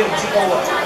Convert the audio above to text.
全地方は。